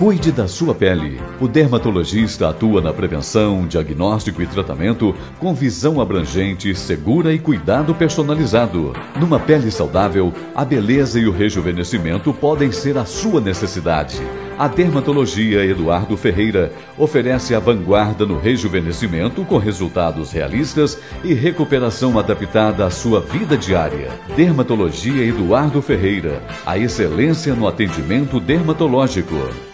Cuide da sua pele. O dermatologista atua na prevenção, diagnóstico e tratamento com visão abrangente, segura e cuidado personalizado. Numa pele saudável, a beleza e o rejuvenescimento podem ser a sua necessidade. A Dermatologia Eduardo Ferreira oferece a vanguarda no rejuvenescimento com resultados realistas e recuperação adaptada à sua vida diária. Dermatologia Eduardo Ferreira, a excelência no atendimento dermatológico.